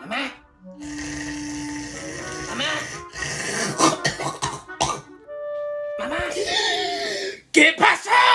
Mamá. Mamá. Mamá. ¿Qué pasa?